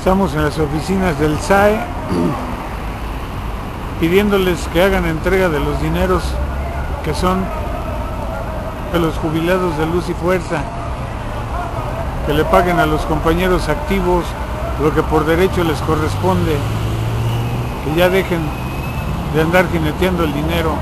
Estamos en las oficinas del SAE pidiéndoles que hagan entrega de los dineros que son de los jubilados de Luz y Fuerza, que le paguen a los compañeros activos lo que por derecho les corresponde, que ya dejen de andar jineteando el dinero.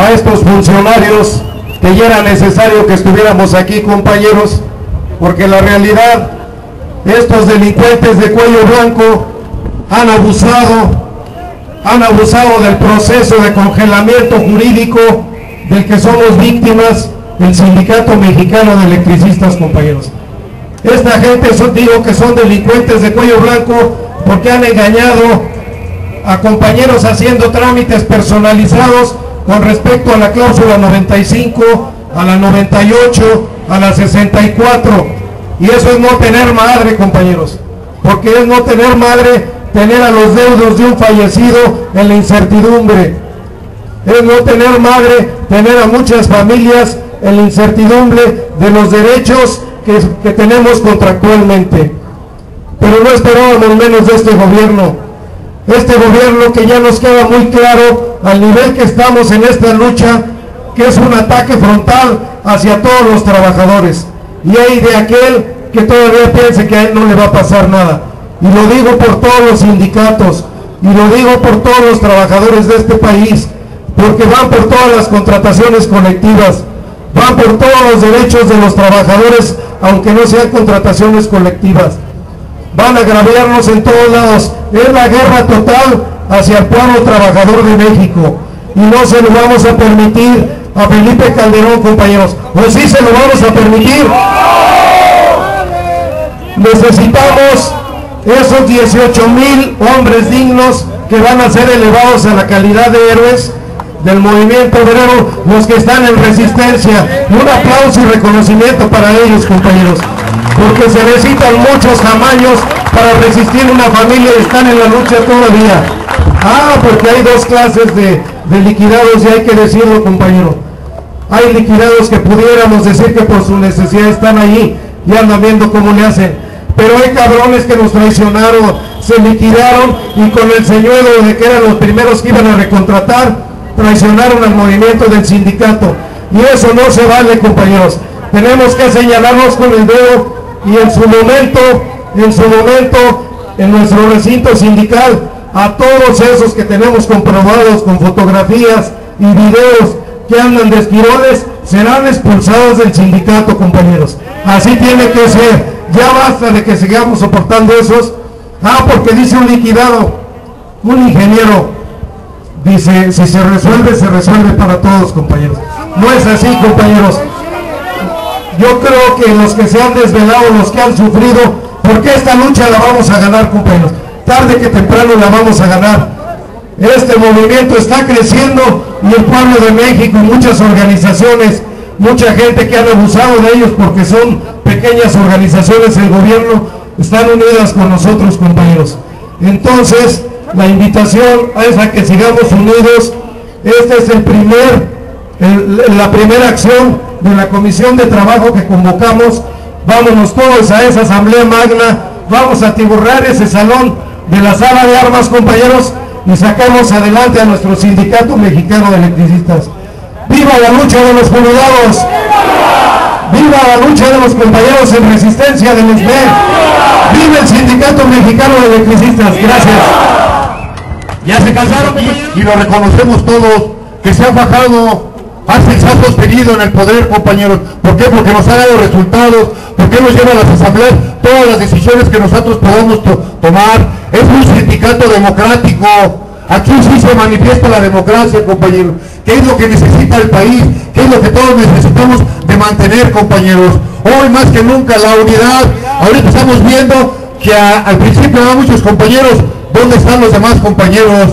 A estos funcionarios que ya era necesario que estuviéramos aquí compañeros porque la realidad estos delincuentes de cuello blanco han abusado han abusado del proceso de congelamiento jurídico del que somos víctimas el sindicato mexicano de electricistas compañeros. Esta gente son, digo que son delincuentes de cuello blanco porque han engañado a compañeros haciendo trámites personalizados con respecto a la cláusula 95, a la 98, a la 64. Y eso es no tener madre, compañeros. Porque es no tener madre tener a los deudos de un fallecido en la incertidumbre. Es no tener madre tener a muchas familias en la incertidumbre de los derechos que, que tenemos contractualmente. Pero no esperábamos menos de este gobierno este gobierno que ya nos queda muy claro al nivel que estamos en esta lucha, que es un ataque frontal hacia todos los trabajadores. Y hay de aquel que todavía piense que a él no le va a pasar nada. Y lo digo por todos los sindicatos, y lo digo por todos los trabajadores de este país, porque van por todas las contrataciones colectivas, van por todos los derechos de los trabajadores, aunque no sean contrataciones colectivas van a agraviarnos en todos lados. Es la guerra total hacia el pueblo trabajador de México. Y no se lo vamos a permitir a Felipe Calderón, compañeros. ¿O sí se lo vamos a permitir? Necesitamos esos 18 mil hombres dignos que van a ser elevados a la calidad de héroes del movimiento obrero, los que están en resistencia. Un aplauso y reconocimiento para ellos, compañeros porque se necesitan muchos tamaños para resistir una familia y están en la lucha todavía. Ah, porque hay dos clases de, de liquidados y hay que decirlo, compañero. Hay liquidados que pudiéramos decir que por su necesidad están ahí y andan viendo cómo le hacen. Pero hay cabrones que nos traicionaron, se liquidaron y con el señuelo de que eran los primeros que iban a recontratar, traicionaron al movimiento del sindicato. Y eso no se vale, compañeros. Tenemos que señalarnos con el dedo y en su momento, en su momento, en nuestro recinto sindical, a todos esos que tenemos comprobados con fotografías y videos que andan de esquirones, serán expulsados del sindicato, compañeros. Así tiene que ser. Ya basta de que sigamos soportando esos. Ah, porque dice un liquidado, un ingeniero, dice, si se resuelve, se resuelve para todos, compañeros. No es así, compañeros. Yo creo que los que se han desvelado, los que han sufrido, porque esta lucha la vamos a ganar, compañeros. Tarde que temprano la vamos a ganar. Este movimiento está creciendo y el pueblo de México, muchas organizaciones, mucha gente que han abusado de ellos porque son pequeñas organizaciones del gobierno, están unidas con nosotros, compañeros. Entonces, la invitación es a que sigamos unidos. Este es el primer, la primera acción de la comisión de trabajo que convocamos, vámonos todos a esa asamblea magna, vamos a tiburrar ese salón de la sala de armas, compañeros, y sacamos adelante a nuestro sindicato mexicano de electricistas. ¡Viva la lucha de los jubilados! ¡Viva la lucha de los compañeros en resistencia del SME! ¡Viva el sindicato mexicano de electricistas! Gracias. Ya se cansaron y lo reconocemos todos, que se ha bajado se ha sostenido en el poder, compañeros. ¿Por qué? Porque nos ha dado resultados. ¿Por qué nos lleva a las asambleas todas las decisiones que nosotros podemos tomar? Es un sindicato democrático. Aquí sí se manifiesta la democracia, compañeros. que es lo que necesita el país, que es lo que todos necesitamos de mantener, compañeros. Hoy más que nunca la unidad, ahorita estamos viendo que al principio había muchos compañeros, ¿dónde están los demás compañeros?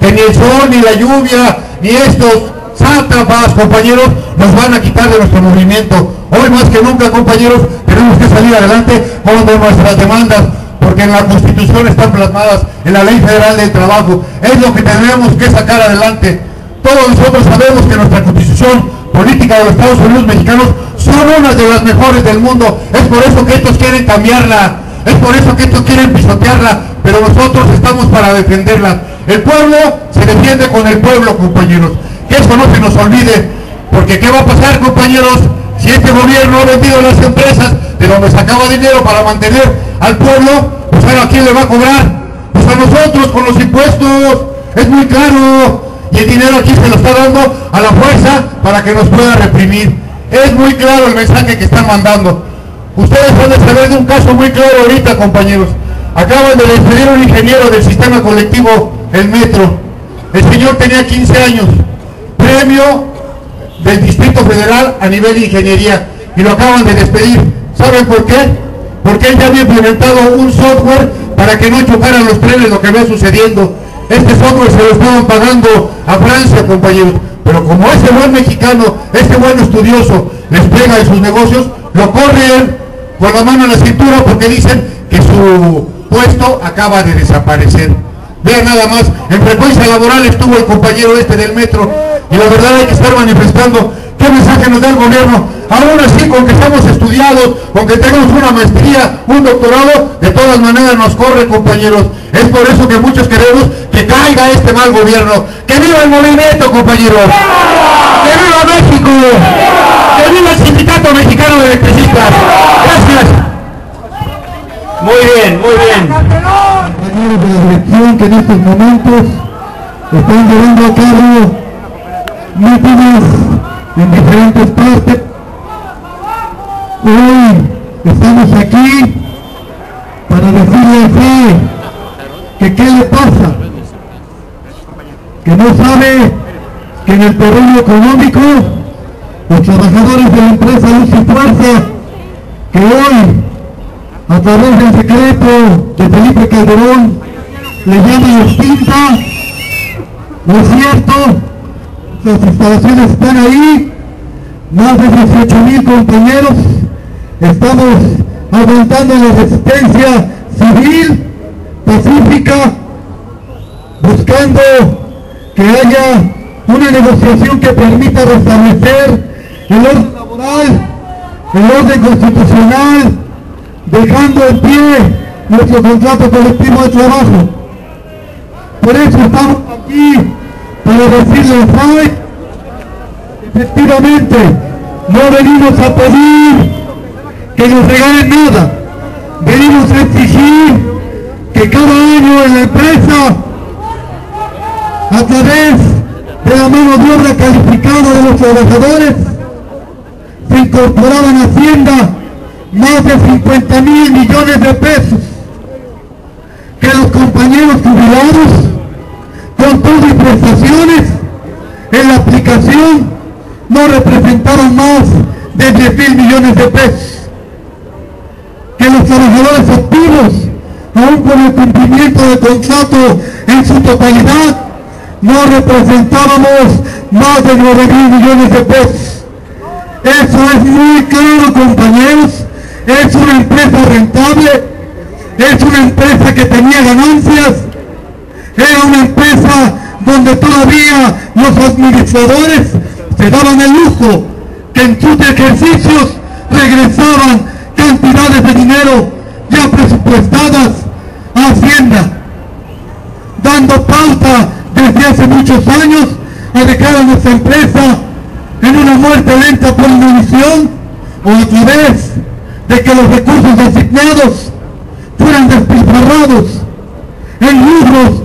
Que ni el sol, ni la lluvia, ni estos sátrapas, compañeros, nos van a quitar de nuestro movimiento. Hoy más que nunca, compañeros, tenemos que salir adelante con nuestras demandas, porque en la Constitución están plasmadas, en la Ley Federal del Trabajo. Es lo que tenemos que sacar adelante. Todos nosotros sabemos que nuestra Constitución política de los Estados Unidos mexicanos son unas de las mejores del mundo. Es por eso que estos quieren cambiarla. Es por eso que estos quieren pisotearla. Pero nosotros estamos para defenderla. El pueblo se defiende con el pueblo, compañeros. Eso no se nos olvide. Porque ¿qué va a pasar, compañeros? Si este gobierno ha vendido las empresas de donde sacaba dinero para mantener al pueblo, pues ¿a quién le va a cobrar? Pues a nosotros con los impuestos. Es muy claro. Y el dinero aquí se lo está dando a la fuerza para que nos pueda reprimir. Es muy claro el mensaje que están mandando. Ustedes van a saber de un caso muy claro ahorita, compañeros. Acaban de despedir a un ingeniero del sistema colectivo, el metro. El señor tenía 15 años. Premio del Distrito Federal a nivel de ingeniería. Y lo acaban de despedir. ¿Saben por qué? Porque él ya había implementado un software para que no chocaran los trenes lo que ve sucediendo. Este software se lo estaban pagando a Francia, compañeros. Pero como ese buen mexicano, este buen estudioso, les pega en sus negocios, lo corren con la mano en la cintura porque dicen que su puesto acaba de desaparecer. Vean nada más, en frecuencia laboral estuvo el compañero este del metro y la verdad hay que estar manifestando qué mensaje nos da el gobierno. Aún así, con que estamos estudiados, con que tenemos una maestría, un doctorado, de todas maneras nos corre, compañeros. Es por eso que muchos queremos que caiga este mal gobierno. ¡Que viva el movimiento, compañeros! ¡Que viva México! ¡Que viva el Sindicato Mexicano de Electricistas! ¡Gracias! Muy bien, muy bien. Compañeros de la dirección que en estos momentos están llevando a cabo mítines en diferentes partes. Hoy estamos aquí para decirle a fe que qué le pasa, que no sabe que en el terreno económico los trabajadores de la empresa Luz y Fuerza, que hoy a través del secreto de Felipe Calderón le llaman extinta, no es cierto, las instalaciones están ahí, más de 18 mil compañeros, estamos aguantando la resistencia civil, pacífica, buscando que haya una negociación que permita restablecer el orden laboral, el orden constitucional, dejando en pie nuestro contrato colectivo de trabajo. Por eso estamos aquí para decirle a FAE, efectivamente, no venimos a pedir que nos regalen nada, venimos a exigir que cada año en la empresa, a través de la mano de obra calificada de los trabajadores, se incorporaban a Hacienda más de 50 mil millones de pesos, que los compañeros jubilados, con todo y prestaciones, en la aplicación no representaron más de 10 mil millones de pesos, que los trabajadores activos, aún con el cumplimiento del contrato en su totalidad, no representábamos más de 9 mil millones de pesos. Eso es muy claro, compañeros. Es una empresa rentable, es una empresa que tenía ganancias, era una empresa donde todavía los administradores se daban el lujo que en sus ejercicios regresaban cantidades de dinero ya presupuestadas a Hacienda, dando pauta desde hace muchos años a dejar a nuestra empresa en una muerte lenta por inanición o a través de que los recursos asignados fueran despilfarrados en lucros